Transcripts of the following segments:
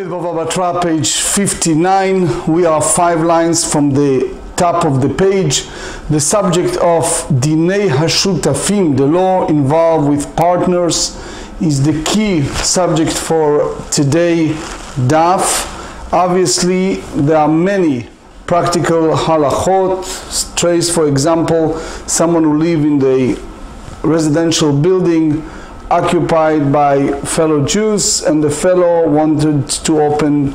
Rachel Bava Batra, page 59. We are five lines from the top of the page. The subject of Dinei Hashutafim, the law involved with partners, is the key subject for today, DAF. Obviously, there are many practical halachot. Trace, for example, someone who live in the residential building occupied by fellow Jews, and the fellow wanted to open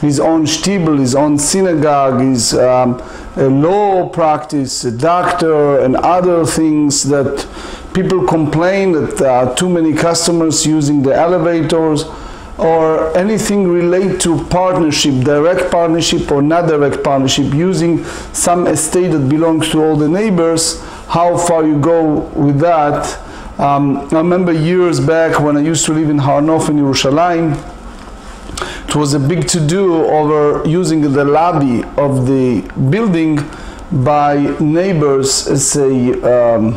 his own shtibel, his own synagogue, his um, law practice, a doctor, and other things that people complain that there are too many customers using the elevators or anything relate to partnership, direct partnership or not direct partnership, using some estate that belongs to all the neighbors, how far you go with that. Um, I remember years back when I used to live in Har Nof in Jerusalem. it was a big to-do over using the lobby of the building by neighbors as a um,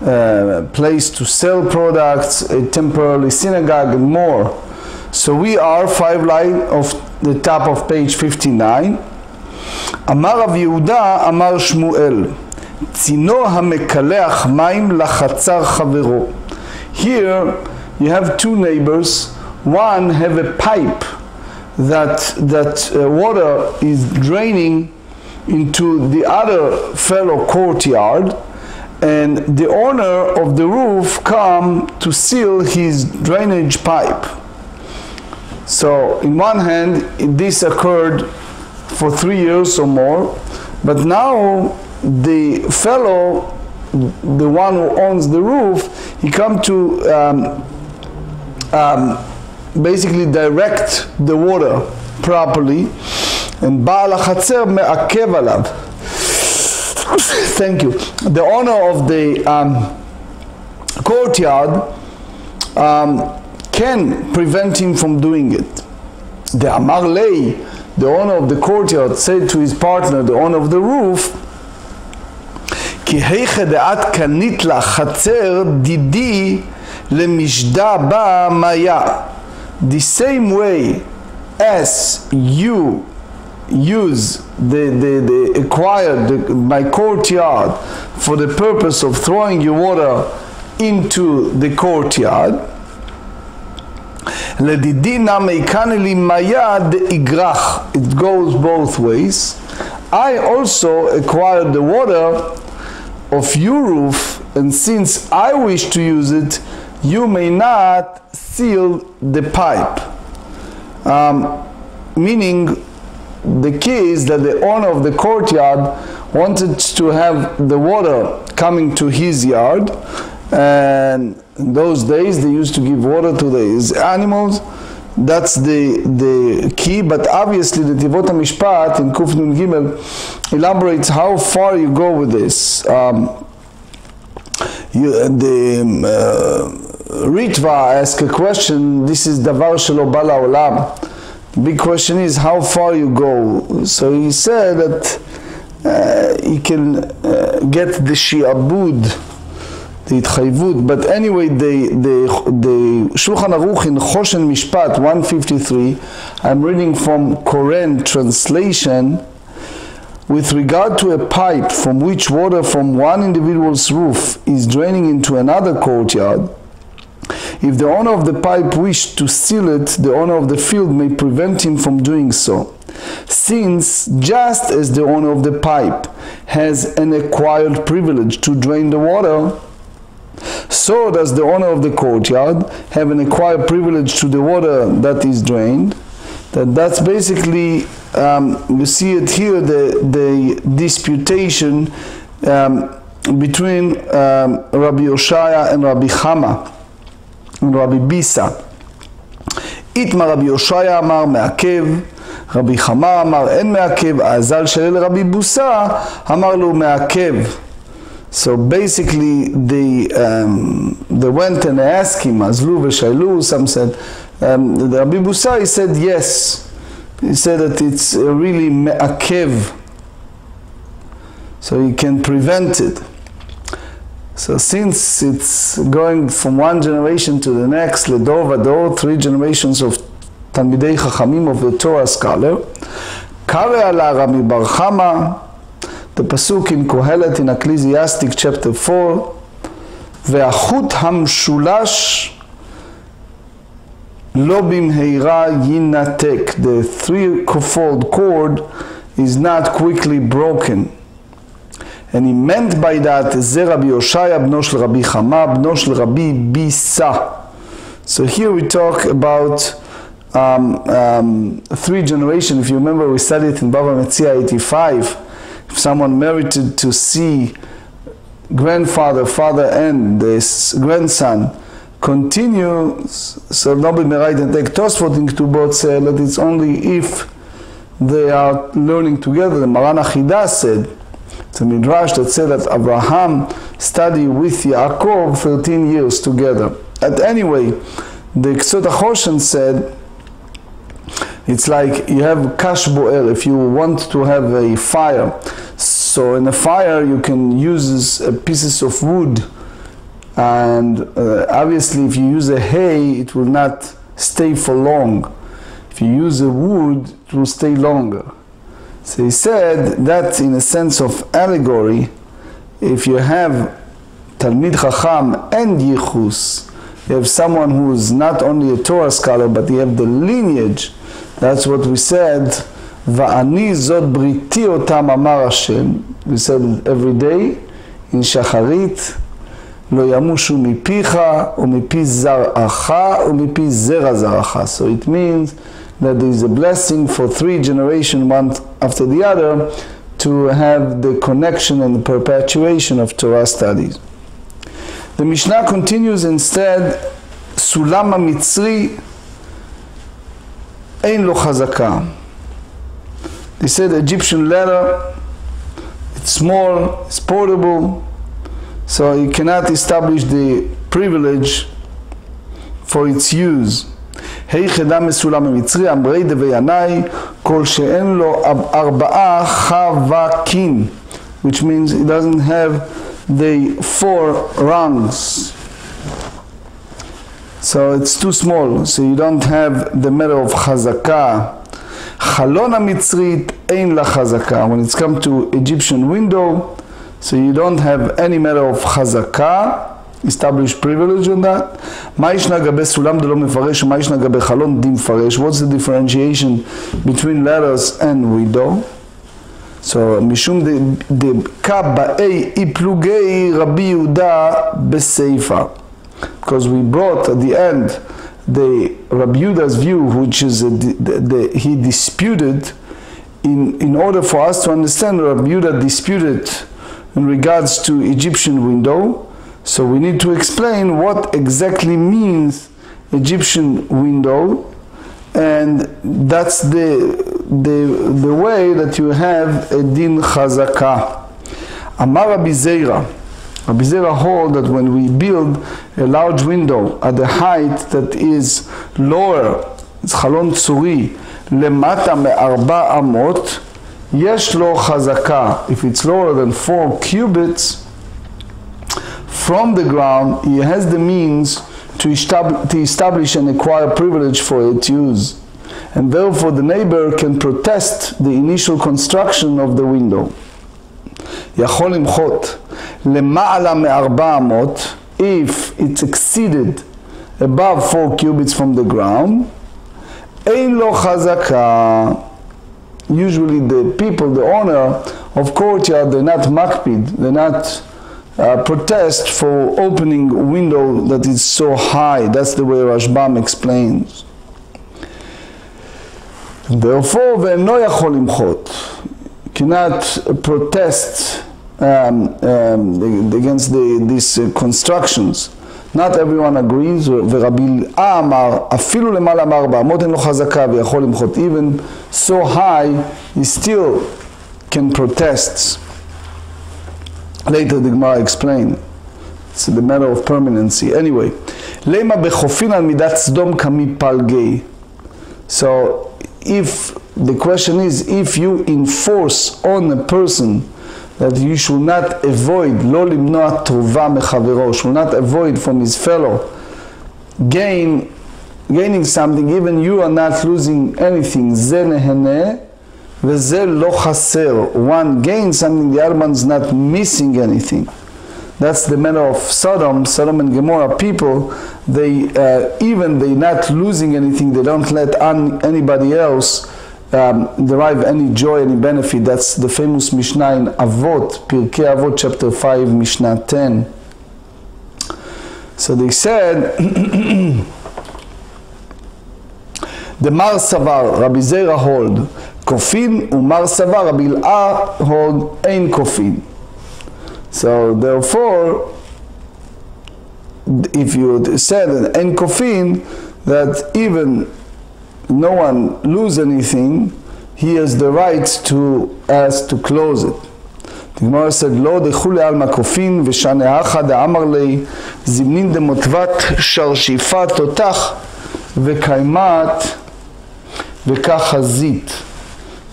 uh, place to sell products, a temporary synagogue and more. So we are five lines of the top of page 59. Amar רב Yehuda, Amar Shmuel. צינור המקלח מים לחצר חברו. Here you have two neighbors, one have a pipe that, that uh, water is draining into the other fellow courtyard and the owner of the roof come to seal his drainage pipe. So in one hand, this occurred for three years or more, but now the fellow, the one who owns the roof, he come to um, um, basically direct the water properly, and Baal HaChatzer me'akev alav. Thank you. The owner of the um, courtyard um, can prevent him from doing it. The Amar Lei, the owner of the courtyard, said to his partner, the owner of the roof, כי היכא דעת קנית לה חצר דידי למשדה בה מיה. The same way as you use the, the, the acquired the, my courtyard for the purpose of throwing your water into the courtyard, לדידינא מיכני לי מיה דאיגרח. It goes both ways. I also acquired the water of your roof, and since I wish to use it, you may not seal the pipe. Um, meaning, the is that the owner of the courtyard wanted to have the water coming to his yard, and in those days they used to give water to the animals. That's the, the key, but obviously the Tivot HaMishpat in Kuf Nun Gimel elaborates how far you go with this. Um, you, the um, uh, Ritva asked a question, this is Davar Shelo Bala Olam. Big question is how far you go. So he said that uh, he can uh, get the Shi'abud, the Itchayvud, but anyway, the, the, the Shulchan Aruch in Choshen Mishpat 153, I'm reading from Koren translation, with regard to a pipe from which water from one individual's roof is draining into another courtyard, if the owner of the pipe wished to seal it, the owner of the field may prevent him from doing so. Since, just as the owner of the pipe has an acquired privilege to drain the water, so does the owner of the courtyard have an acquired privilege to the water that is drained. That that's basically um, you see it here the the disputation um, between um, Rabbi Yoshaya and Rabbi Chama and Rabbi Bisa. איתמר רבי יושעיה אמר מעכב, רבי חמה אמר אין מעכב, האזל של רבי בוסה אמר לו מעכב. So basically, they um, they went and asked him, Azlu v'shailu. Some said, um, the Rabbi Busai said yes. He said that it's really me'akev, so he can prevent it. So since it's going from one generation to the next, ledovad all three generations of Talmidei Chachamim of the Torah scholar, Kare ala Rabbi Bar the pasuk in Kohelet in Ecclesiastic chapter 4, והחוט המשולש לא במהרה יינתק. The three-fold cord is not quickly broken. And he meant by that זה רבי הושעיה בנו של רבי חמה, בנו של רבי ביסה. So here we talk about um, um, three generation. If you remember, we studied it in Bava Metzia 85. Someone merited to see grandfather, father, and this grandson continue, so may write and Tosfot in Ketubot say that it's only if they are learning together. The Maran Achidah said, it's a midrash that said that Abraham studied with Yaakov 13 years together. At anyway, the Ketzot HaChoshen said, it's like you have kash boer. If you want to have a fire, so in a fire you can use pieces of wood, and uh, obviously if you use a hay, it will not stay for long. If you use a wood, it will stay longer. So he said that in a sense of allegory, if you have Talmid Chacham and Yichus, you have someone who is not only a Torah scholar, but you have the lineage. That's what we said. ואני זאת בריתי אותם אמר השם. We said it every day in שחרית. לא ימושו מפיך ומפי זרעך ומפי זרע זרעך. So it means that there is a blessing for three generations, one after the other, to have the connection and the perpetuation of Torah studies. The Mishnah continues instead, סולם המצרי אין לו חזקה. They said Egyptian letter, it's small, it's portable, so you cannot establish the privilege for its use. היחדה מסולם המצרי, אמרי דבי ינאי, כל שאין לו ארבעה חבקים, which means it doesn't have the four rungs. So it's too small, so you don't have the matter of חזקה. חלון המצרית אין לה חזקה. When it's come to Egyptian window, so you don't have any matter of חזקה. established privilege on that. מה ישנה גבי סולם דלא מפרש ומה ישנה גבי חלון די מפרש? What's the differentiation between letters and window? So משום דקה באי אי פלוגי רבי יהודה בסיפה. Because we brought at the end the Rabbi view, which is a, the, the, he disputed, in, in order for us to understand, Rabbi disputed in regards to Egyptian window, so we need to explain what exactly means Egyptian window, and that's the, the, the way that you have a din chazaka. Amar Rabbi Zeira, Rabbi Zera hold that when we build a large window at the height that is lower, it's חלון צורי, למטה מארבע אמות, יש לו חזקה. If it's lower than four cubits from the ground, he has the means to establish and acquire privilege for its use. And therefore the neighbor can protest the initial construction of the window. יכול למחות למעלה מארבע אמות, if it's exceeded above four cubits from the ground, אין לו חזקה. Usually the people, the owner of courtyard, they're not makpid, they're not uh, protest for opening a window that is so high. That's the way Rashbam explains. Therefore, ואינו יכול למחות. cannot protest um, um, against the, these uh, constructions. Not everyone agrees, ורבי אמר, אפילו למעלה מארבע אמות אין לו חזקה ויכול למחות. Even so high, he still can protest. Later the Gemara explain. It's the matter of permanency. Anyway, למה בחופין על מידת סדום כמפלגי. So, if the question is, if you enforce on a person that you should not avoid, לא למנוע טובה מחברו, should not avoid from his fellow gain, gaining something, even you are not losing anything. זה נהנה וזה לא חסר. One gains something, the other one's not missing anything. That's the matter of Sodom, Sodom and Gomorrah people. They uh, even they not losing anything. They don't let un- anybody else um, derive any joy, any benefit. That's the famous Mishnah in Avot, Pirkei Avot, chapter five, Mishnah ten. So they said. The Mar Savar, Rabbi Zera hold, Kofin, Umar Savar, Rabbi Il'a hold, Ein Kofin. So therefore, if you said an kofin that even no one lose anything, he has the right to ask to close it. The Gemara said, לא דכולי עלמא כופין ושנאחה דאמר לי זימנין דמוטבת שרשיפה תותח וקיימת וכחזית.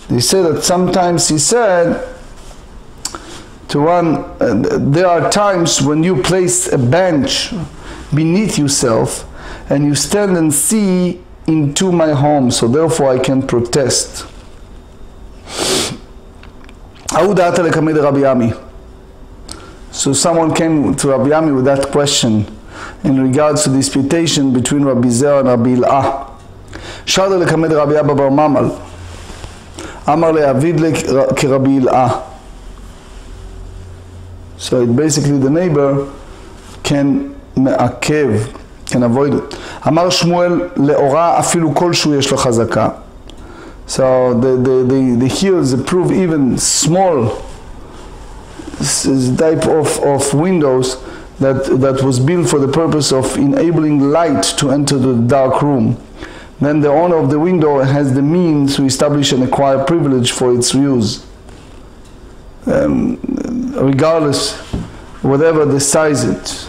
They said that sometimes he said to one, uh, there are times when you place a bench beneath yourself and you stand and see into my home, so therefore I can protest. So someone came to Rabbi Yami with that question in regards to disputation between Rabbi Zera and Rabbi Il'ah. שרדה לקמד רבי אבא בר ממל, אמר לעביד כרבי il'ah. So it basically the neighbor can מעכב, can avoid it. אמר שמואל, לאורה אפילו כלשהו יש לו חזקה. So the, the, the, the heels prove even small type of, of windows that, that was built for the purpose of enabling light to enter the dark room. Then the owner of the window has the means to establish and acquire privilege for its use. Um, regardless, whatever the size it.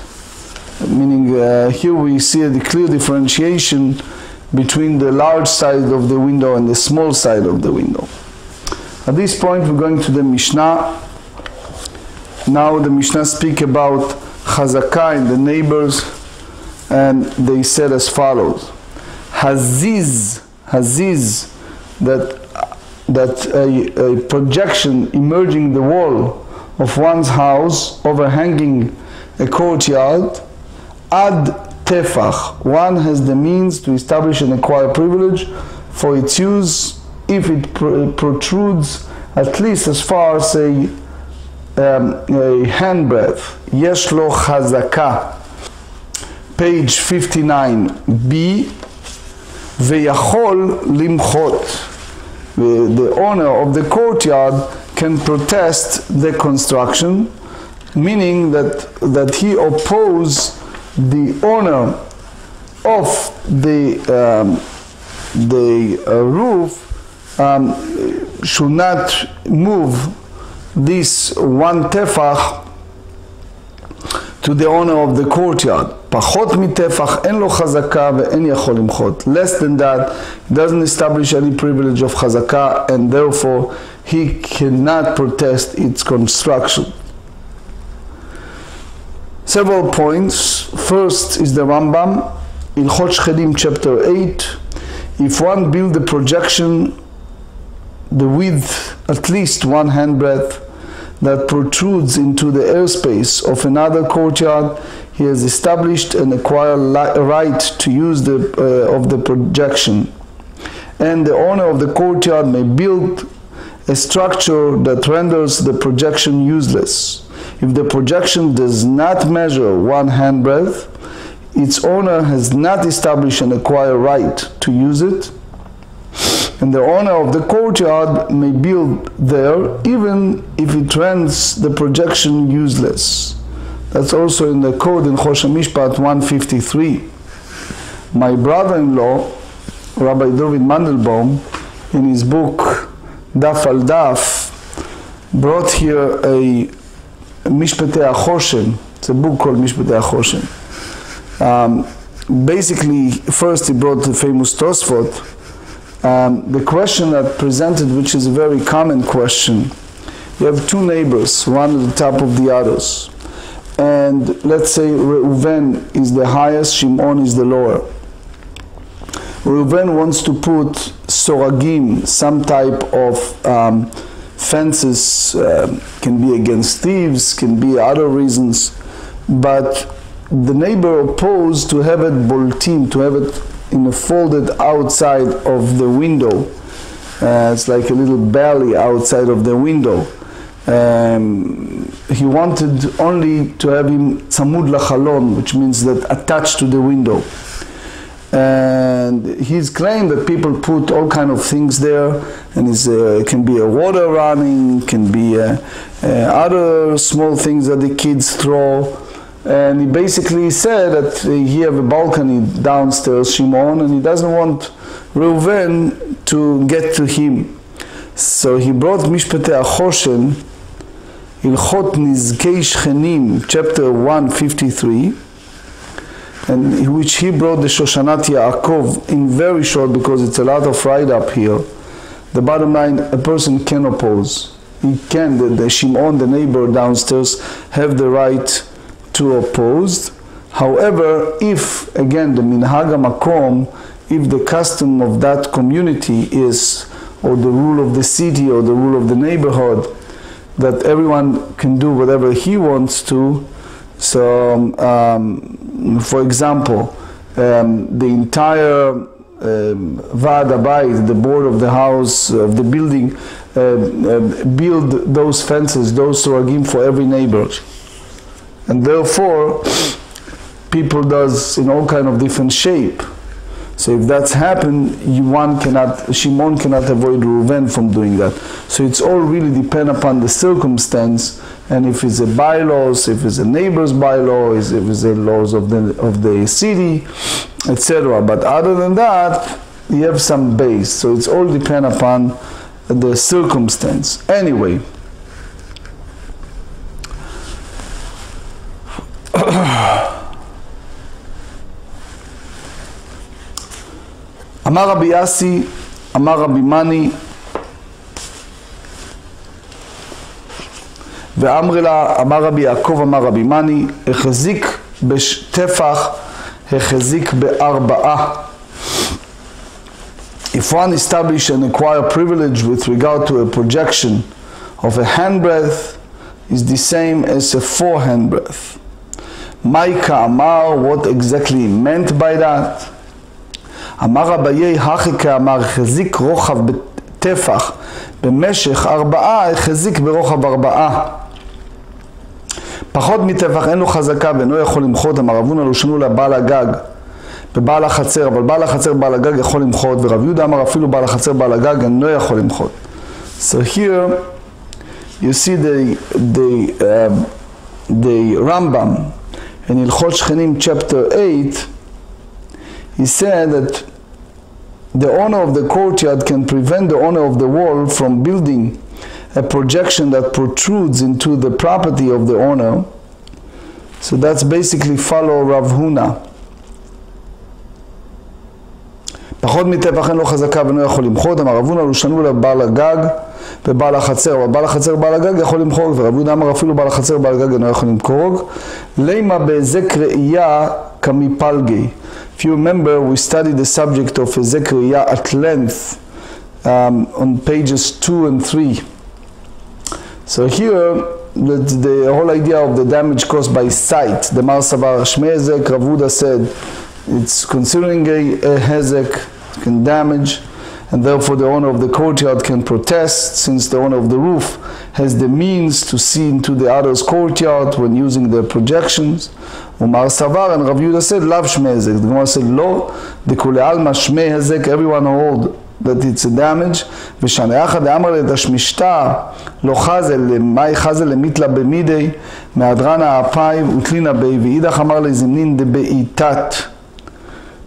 Meaning, uh, here we see the clear differentiation between the large side of the window and the small side of the window. At this point, we're going to the Mishnah. Now, the Mishnah speak about Chazakah and the neighbors, and they said as follows: Haziz, Haziz, that that a, a projection emerging the wall of one's house overhanging a courtyard, ad tefach, one has the means to establish and acquire privilege for its use if it pr- protrudes at least as far as a, um, a handbreadth. Yesh lo chazaka. Page 59b. Veyachol limchot the owner of the courtyard can protest the construction, meaning that, that he oppose the owner of the, um, the uh, roof um, should not move this one tefach to the owner of the courtyard. פחות מטפח, אין לו חזקה ואין יכול למחות. Less than that, doesn't establish any privilege of חזקה and therefore he cannot protest its construction. Several points. First is the Rambam, in Chot Shchenim chapter 8. If one build a projection, the width at least one handbreadth, that protrudes into the airspace of another courtyard, he has established and acquired a right to use the, uh, of the projection. And the owner of the courtyard may build a structure that renders the projection useless. If the projection does not measure one handbreadth, its owner has not established an acquired right to use it, and the owner of the courtyard may build there even if it rents the projection useless. That's also in the code in Choshen Mishpat 153. My brother-in-law, Rabbi David Mandelbaum, in his book Daf al Daf, brought here a Mishpatei HaChoshen. It's a book called Mishpatei HaChoshen. Um, basically, first he brought the famous Tosfot. Um, the question that presented, which is a very common question, you have two neighbors, one at the top of the others and let's say Reuven is the highest, Shimon is the lower. Reuven wants to put soragim, some type of um, fences, uh, can be against thieves, can be other reasons, but the neighbor opposed to have it boltim, to have it in a folded outside of the window. Uh, it's like a little belly outside of the window. Um, he wanted only to have him tzamud lachalon, which means that attached to the window. And he's claimed that people put all kind of things there, and uh, it can be a water running, can be uh, uh, other small things that the kids throw. And he basically said that he have a balcony downstairs, Shimon, and he doesn't want Reuven to get to him. So he brought Mishpete Achoshen, Ilchot Nizkei Shchenim, chapter 153, and which he brought the Shoshanat Yaakov in very short because it's a lot of write up here. The bottom line, a person can oppose. He can, the, the Shimon, the neighbor downstairs, have the right to oppose. However, if, again, the Minhag Makom, if the custom of that community is, or the rule of the city, or the rule of the neighborhood, that everyone can do whatever he wants to, so, um, for example, um, the entire um, Vaad Abayit, the board of the house, of the building, uh, uh, build those fences, those suragim for every neighbor. And therefore, people does in all kind of different shape. So if that's happened, you one cannot, Shimon cannot avoid Reuven from doing that. So it's all really depend upon the circumstance, and if it's a bylaws, if it's a neighbor's bylaw, if it's the laws of the of the city, etc. But other than that, you have some base. So it's all depend upon the circumstance. Anyway. אמר רבי יאסי, אמר רבי מני, ואמרי לה, אמר רבי יעקב, אמר רבי מני, החזיק בטפח, החזיק בארבעה. If one establish and acquire privilege with regard to a projection of a handbreadth is the same as a four handbreadth. Micah Amar, what exactly meant by that? אמר אביי הכי כאמר החזיק רוחב בטפח במשך ארבעה, החזיק ברוחב ארבעה. פחות מטפח אין לו חזקה ואינו יכול למחות, אמר רב הונא לא שנו לבעל הגג בבעל החצר, אבל בעל החצר בעל הגג יכול למחות, ורב יהודה אמר אפילו בעל החצר בעל הגג אינו יכול למחות. So here you see the, the, uh, the Rambam in Ilchot Shchenim chapter 8 he said that the owner of the courtyard can prevent the owner of the wall from building a projection that protrudes into the property of the owner. So that's basically follow Rav Huna. פחות מטפח אין לו חזקה ואינו יכול למחות, אמר רב הונא לו שנו לבעל הגג ובעל החצר, אבל בעל החצר ובעל הגג יכול למחוג, ורב יהודה אמר אפילו בעל החצר ובעל הגג אינו יכול למחוג. לימה בהיזק ראייה כמפלגי. If you remember, we studied the subject of Zechariah at length um, on pages 2 and 3. So here, the, the, whole idea of the damage caused by sight, the Mar Savar Shmezek, Ravuda said, it's considering a, a hezek, can damage, and therefore the owner of the courtyard can protest, since the owner of the roof has the means to see into the other's courtyard when using their projections. Umar Savar and Rav Yudah said, Lav Shmezek. The Gemara said, Lo, the Kule Alma Shme Hezek, everyone hold that it's a damage. ושנה אחד אמר לדשמישתה לא חזה למאי חזה למיתלה במידי מהדרן האפיים ותלינה בי ואידך אמר לזמנין דבעיתת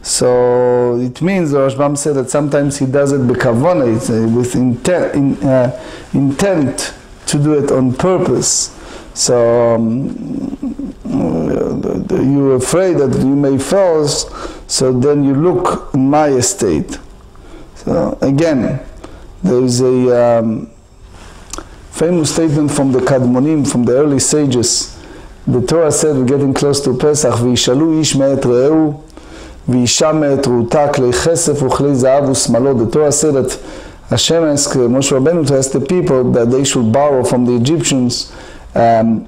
So it means, the Rashbam said that sometimes he does it bekavona, it's uh, with intent, in, uh, intent to do it on purpose. So um, uh, you're afraid that you may fall, so then you look in my estate. So again, there is a um, famous statement from the Kadmonim, from the early sages. The Torah said, we're getting close to Pesach, וישאלו איש מאת רעהו וישמת רעותה כלי כסף וכלי זהב ושמאלות. The Torah said that Hashem asked Moshe Rabbeinu to ask the people that they should borrow from the Egyptians um,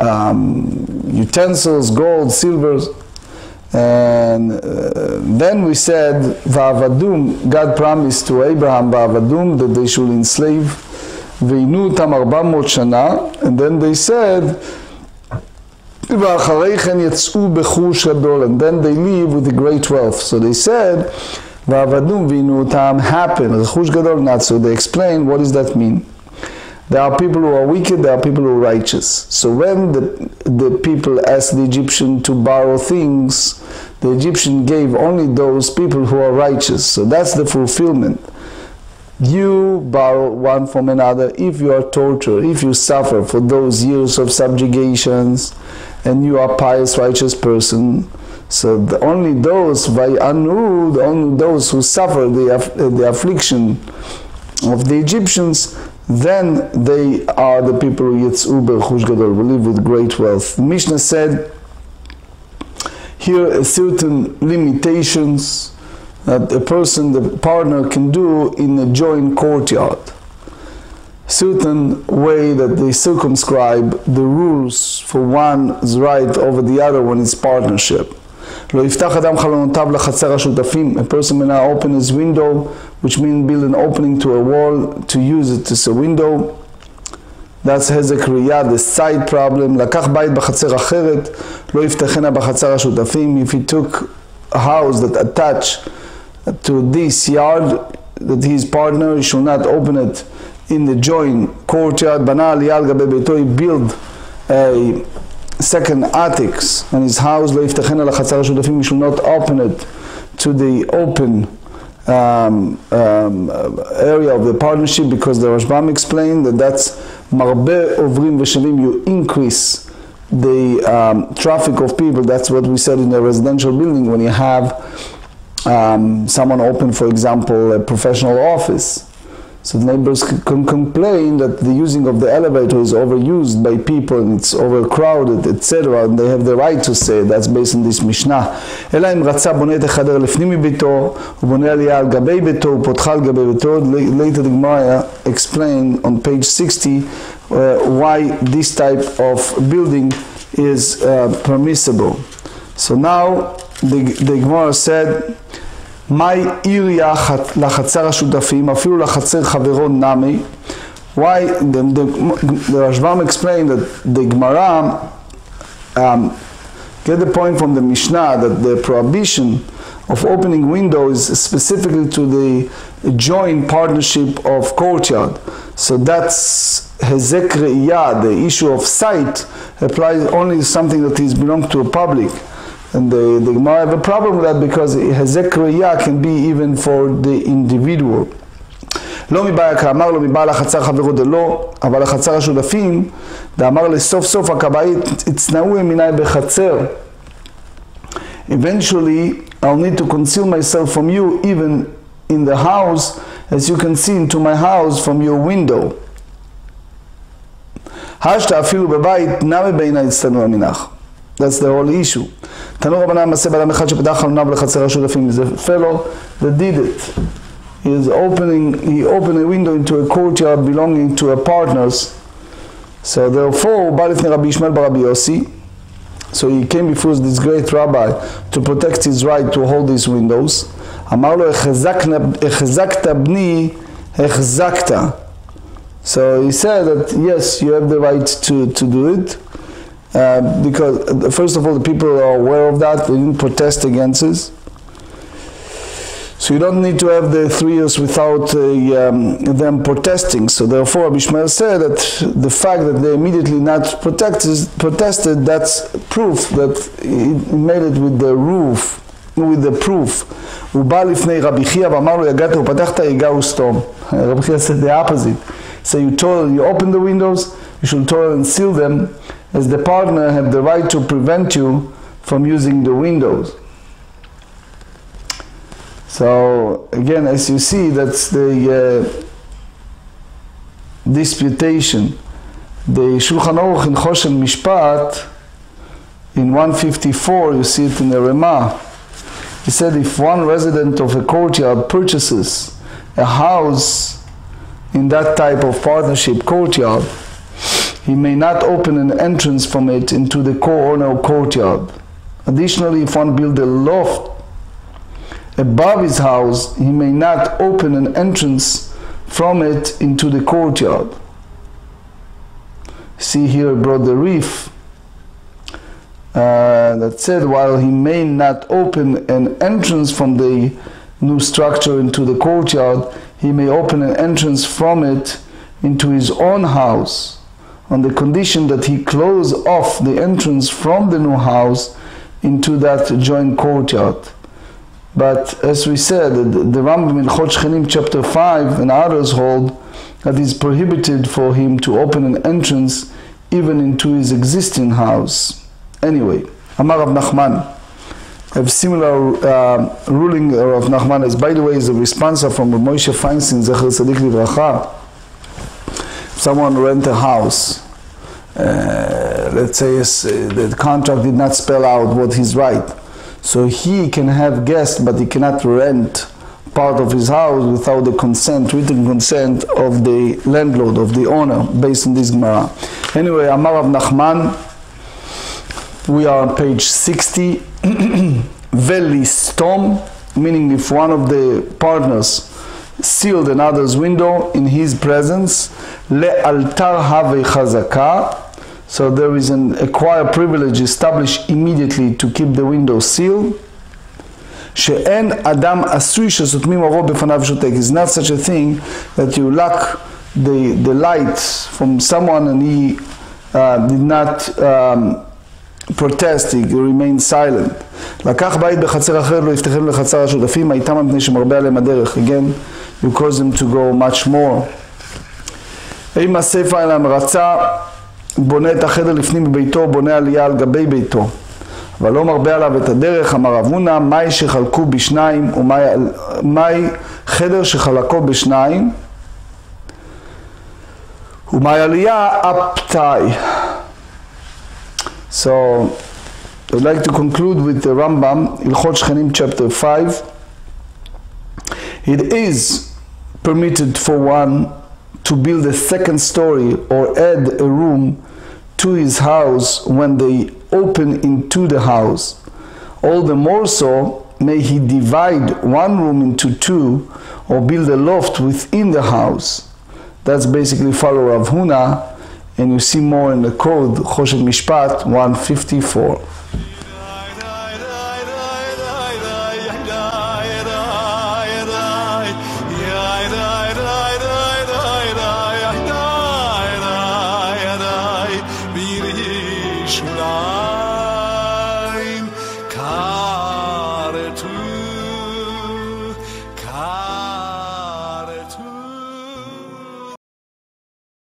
um, utensils, gold, silvers. And uh, then we said, Va'avadum, God promised to Abraham, Va'avadum, that they should enslave, Veinu tam arbamot shana, and then they said, ואחרי כן יצאו בחוש גדול, and then they leave with a great wealth. So they said, ועבדום ועינו אותם happen, רכוש גדול not so. They explain, what does that mean? There are people who are wicked, there are people who are righteous. So when the, the people asked the Egyptian to borrow things, the Egyptian gave only those people who are righteous. So that's the fulfillment. You borrow one from another if you are tortured, if you suffer for those years of subjugations, and you are pious, righteous person. So the, only those, by anu, only those who suffer the, the affliction of the Egyptians, then they are the people who yitzu b'chush gadol, who live with great wealth. The Mishnah said here certain limitations that a person, the partner, can do in a joint courtyard. Certain way that they circumscribe the rules for one's right over the other when it's partnership. A person may not open his window which means build an opening to a wall to use it as a window. That's הזק ראייה, the side problem. לקח בית בחצר אחרת, לא יפתחנה בחצר השותפים. If he took a house that attached to this yard, that his partner, he should not open it in the joint courtyard. בנה עלייה על גבי ביתו, he built a second attics on his house, לא יפתחנה לחצר השותפים, he should not open it to the open um, um, area of the partnership because the Rashbam explained that that's marbe ovrim v'shavim, you increase the um, traffic of people. That's what we said in a residential building when you have um, someone open, for example, a professional office. So the neighbors can complain that the using of the elevator is overused by people and it's overcrowded, etc. And they have the right to say that's based on this Mishnah. אלא אם רצה בונה את החדר לפנים מביתו, הוא בונה עלייה על גבי ביתו, הוא פותחה על גבי ביתו. Later the Gemara explain on page 60 uh, why this type of building is uh, permissible. So now the, the Gemara said מהי עיריה לחצר השותפים, אפילו לחצר חברו נמי. Why, the, the, the Rashbam explained that the Gemara um, get the point from the Mishnah that the prohibition of opening windows specifically to the joint partnership of courtyard. So that's Hezek the issue of sight applies only to something that is belong to a public. And the, the Gemara have a problem with that because Hezek can be even for the individual. לא מבעיה כאמר לו מבעל החצר חברו דלא, אבל החצר השותפים, דאמר לסוף סוף הכבאית, הצנעו ימיני בחצר. Eventually, I'll need to conceal myself from you even in the house, as you can see into my house from your window. השתא אפילו בבית, נמי בעיני הצטנוע מנך. That's the whole issue. תנו רבנן מעשה באדם אחד שפתח חלוניו לחצר השותפים. is a fellow that did it. He is opening, he opened a window into a courtyard belonging to a partners. So therefore, הוא בא לפני רבי ישמעאל ברבי יוסי. So he came before this great rabbi to protect his right to hold these windows. אמר לו, החזקת בני, החזקת. So he said that yes, you have the right to, to do it. Uh, because uh, first of all, the people are aware of that. They didn't protest against this. So you don't need to have the three years without uh, um, them protesting. So therefore, Abishmael said that the fact that they immediately not protested, protested that's proof that he made it with the roof, with the proof. הוא בא לפני רבי חייא ואמר לו יגעת ופתחת יגע וסתום. רבי חייא said the opposite. So you told, you open the windows, you should toil and seal them, as the partner have the right to prevent you from using the windows. So again, as you see, that's the uh, disputation. The Shulchan Aruch in Choshen Mishpat, in 154, you see it in the Ramah. He said if one resident of a courtyard purchases a house in that type of partnership courtyard, he may not open an entrance from it into the co-owner courtyard. Additionally, if one builds a loft above his house, he may not open an entrance from it into the courtyard. See here, brought the Rif uh, that said, while he may not open an entrance from the new structure into the courtyard, he may open an entrance from it into his own house on the condition that he close off the entrance from the new house into that joint courtyard. But as we said, the Rambam in Chod Shchenim chapter 5 and others hold that it is prohibited for him to open an entrance even into his existing house. Anyway, Amar Rav Nachman, a similar uh, ruling of Nachman is, by the way, is a response from Moshe Feinstein, Zecher Tzadik Livracha. Someone rent a house, uh, let's say uh, the contract did not spell out what he's right. So he can have guests, but he cannot rent part of his house without the consent, written consent of the landlord, of the owner, based on this Gemara. Anyway, Amar Rav Nachman, we are on page 60. Velistom, meaning if one of the partners sealed another's window in his presence, le'altar have chazaka. So there is an acquired privilege established immediately to keep the window sealed. שאין אדם עשוי שסותמים אורו בפניו שותק. It's not such a thing that you lock the, the light from someone and he uh, did not um, protest, he remained silent. לקח בית בחצר אחרת, לא יפתחם לחצר השותפים, הייתם מפני שמרבה עליהם הדרך. Again, you cause them to go much more. אם הסיפה אלא רצה, בונה את החדר לפנים בביתו, בונה עלייה על גבי ביתו. אבל לא מרבה עליו את הדרך, אמר רב הונא, מאי שחלקו בשניים, ומאי חדר שחלקו בשניים, ומאי עלייה אפתאי. So, I'd like to conclude with the Rambam, Ilchot Shchenim, chapter 5. It is permitted for one to build a second story or add a room to his house when they open into the house. All the more so, may he divide one room into two or build a loft within the house. That's basically follow Rav Huna and you see more in the code, Choshen Mishpat 154.